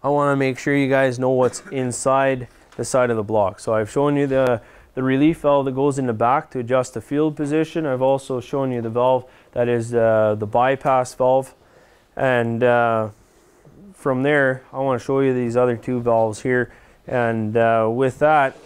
I want to make sure you guys know what's inside the side of the block. So I've shown you the, the relief valve that goes in the back to adjust the field position. I've also shown you the valve that is uh, the bypass valve. And uh, from there, I want to show you these other two valves here. And uh, with that,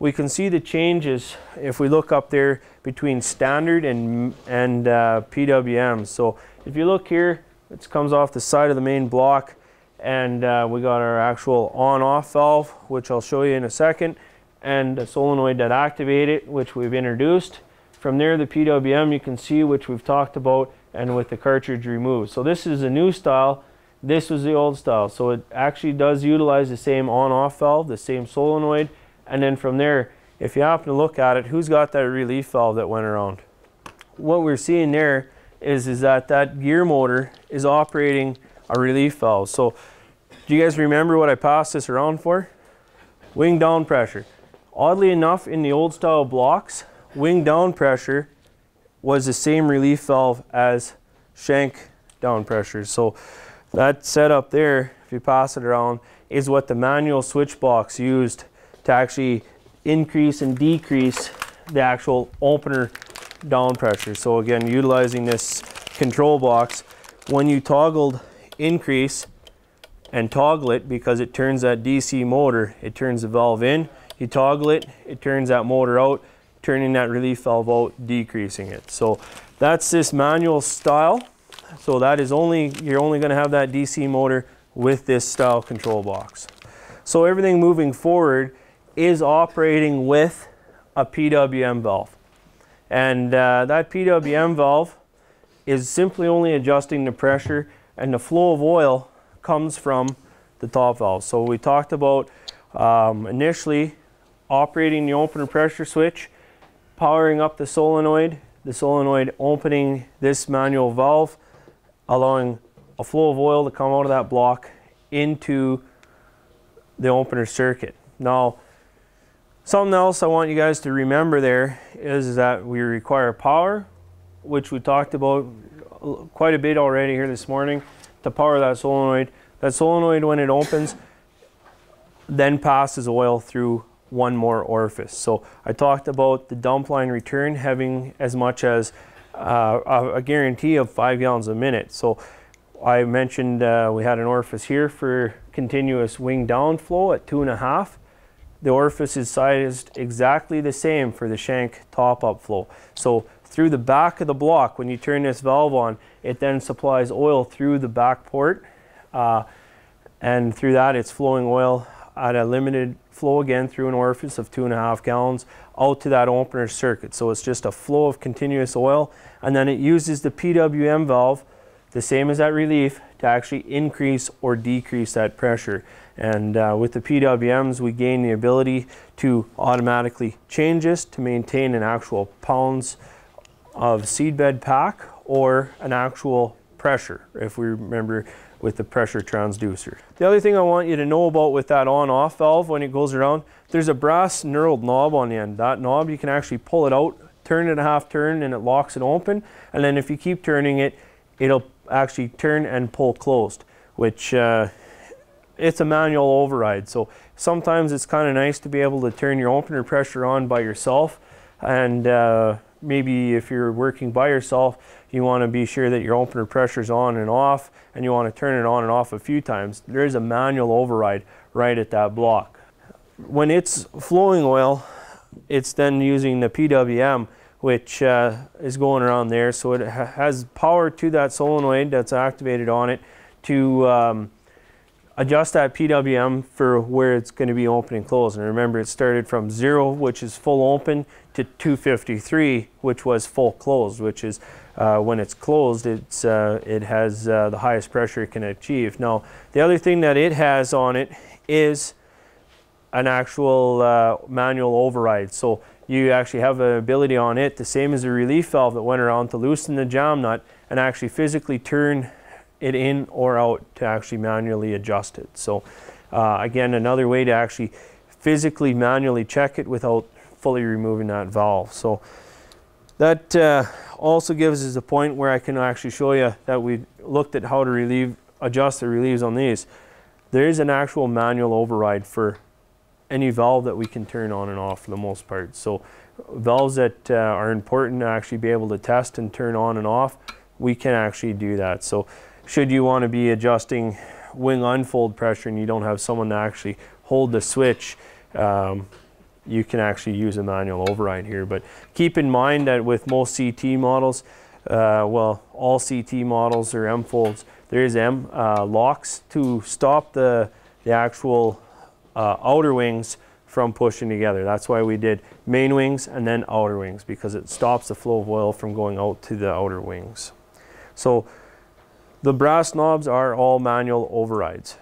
we can see the changes if we look up there between standard and, and uh, PWM. So if you look here, it comes off the side of the main block and uh, we got our actual on-off valve, which I'll show you in a second, and a solenoid that activate it, which we've introduced. From there, the PWM you can see, which we've talked about, and with the cartridge removed. So this is a new style. This was the old style. So it actually does utilize the same on-off valve, the same solenoid, and then from there, if you happen to look at it, who's got that relief valve that went around? What we're seeing there is, is that that gear motor is operating a relief valve. So do you guys remember what I passed this around for? Wing down pressure. Oddly enough, in the old style blocks, wing down pressure was the same relief valve as shank down pressure. So that setup there, if you pass it around, is what the manual switch box used to actually increase and decrease the actual opener down pressure. So again, utilizing this control box, when you toggled increase and toggle it because it turns that DC motor, it turns the valve in, you toggle it, it turns that motor out, turning that relief valve out, decreasing it. So that's this manual style. So that is only, you're only gonna have that DC motor with this style control box. So everything moving forward is operating with a PWM valve. And uh, that PWM valve is simply only adjusting the pressure and the flow of oil comes from the top valve. So we talked about um, initially operating the opener pressure switch, powering up the solenoid, the solenoid opening this manual valve, allowing a flow of oil to come out of that block into the opener circuit. Now, Something else I want you guys to remember there is that we require power, which we talked about quite a bit already here this morning, to power that solenoid. That solenoid, when it opens, then passes oil through one more orifice. So I talked about the dump line return having as much as uh, a, guarantee of five gallons a minute. So I mentioned uh, we had an orifice here for continuous wing down flow at two and a half. The orifice is sized exactly the same for the shank top-up flow. So through the back of the block, when you turn this valve on, it then supplies oil through the back port. Uh, and through that, it's flowing oil at a limited flow again through an orifice of two and a half gallons out to that opener circuit. So it's just a flow of continuous oil. And then it uses the PWM valve, the same as that relief, to actually increase or decrease that pressure. And uh, with the PWMs, we gain the ability to automatically change this to maintain an actual pounds of seedbed pack or an actual pressure, if we remember with the pressure transducer. The other thing I want you to know about with that on-off valve when it goes around, there's a brass knurled knob on the end. That knob, you can actually pull it out, turn it a half turn, and it locks it open. And then if you keep turning it, it'll actually turn and pull closed, which uh, it's a manual override. So sometimes it's kind of nice to be able to turn your opener pressure on by yourself. And uh, maybe if you're working by yourself, you want to be sure that your opener pressure is on and off and you want to turn it on and off a few times. There is a manual override right at that block. When it's flowing oil, it's then using the PWM which uh, is going around there. So it ha has power to that solenoid that's activated on it to um, adjust that PWM for where it's going to be open and closed. And remember, it started from zero, which is full open, to 253, which was full closed, which is uh, when it's closed, it's, uh, it has uh, the highest pressure it can achieve. Now, the other thing that it has on it is an actual uh, manual override. So you actually have the ability on it, the same as the relief valve that went around, to loosen the jam nut and actually physically turn it in or out to actually manually adjust it. So uh, again, another way to actually physically manually check it without fully removing that valve. So that uh, also gives us a point where I can actually show you that we looked at how to relieve, adjust the relieves on these. there is an actual manual override for any valve that we can turn on and off for the most part. So valves that uh, are important to actually be able to test and turn on and off, we can actually do that. So should you want to be adjusting wing unfold pressure and you don't have someone to actually hold the switch, um, you can actually use a manual override here. But keep in mind that with most CT models, uh, well, all CT models or M folds, there is M uh, locks to stop the, the actual uh, outer wings from pushing together. That's why we did main wings and then outer wings because it stops the flow of oil from going out to the outer wings. So the brass knobs are all manual overrides.